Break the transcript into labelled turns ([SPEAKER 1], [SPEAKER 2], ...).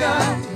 [SPEAKER 1] nation.